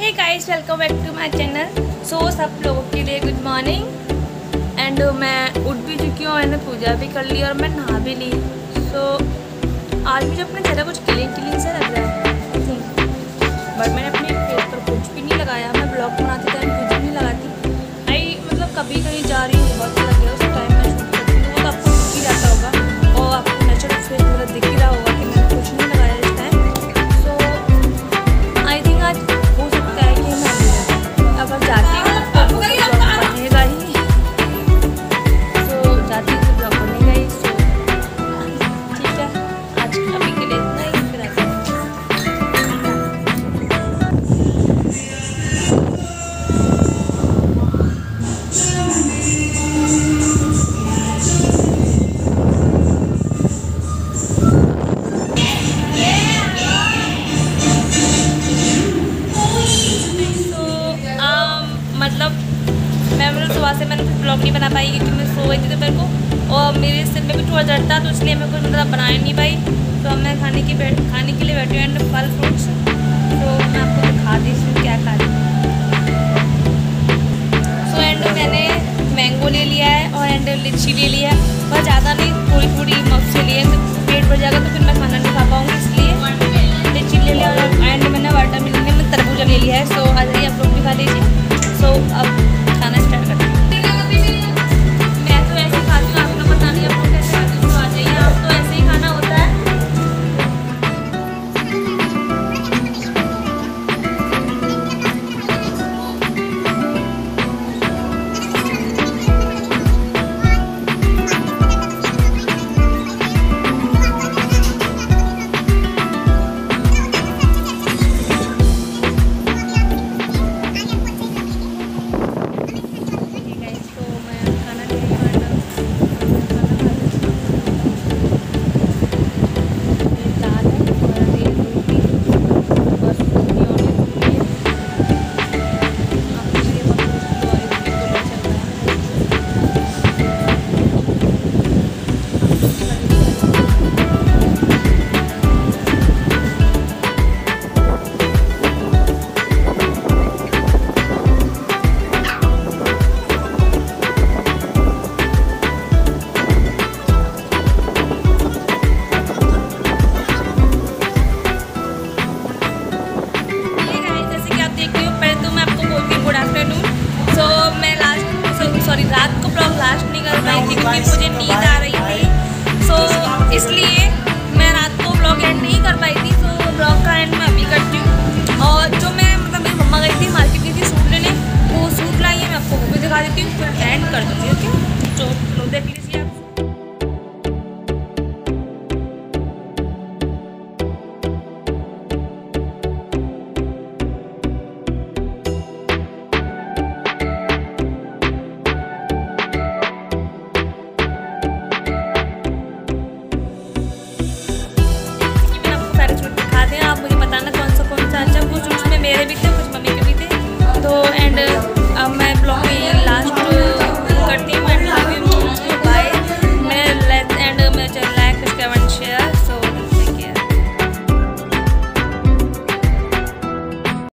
Hey guys welcome back to my channel so सब लोगों के लिए गुड मॉर्निंग एंड मैं उठ भी चुकी हूँ मैंने पूजा भी कर ली और मैं नहा भी ली. सो so, आज मुझे अपना चेहरा कुछ क्लीन क्लीन सा लग रहा है बट मैंने अपने फेस पर कुछ भी नहीं लगाया. मैं ब्लॉग बनाते टाइम कुछ भी नहीं लगाती. आई मतलब कभी कहीं जा रही हूँ मैं मतलब सुबह से मैंने कुछ ब्लॉग नहीं बना पाई क्योंकि मैं सो गई थी तो मेरे को और मेरे सिर में भी थोड़ा दर्द था तो इसलिए मैं कुछ मतलब बना नहीं पाई। तो अब मैं खाने की बैठ, खाने के लिए बैठी हूँ एंड फल फ्रूट्स तो मैं आपको दिखा दी इसमें क्या खा रही सो एंड मैंने मैंगो ले लिया है और एंड लीची ले लिया है। और ज़्यादा नहीं थोड़ी थोड़ी मक्स से लिए तो सॉरी रात को ब्लॉग baby.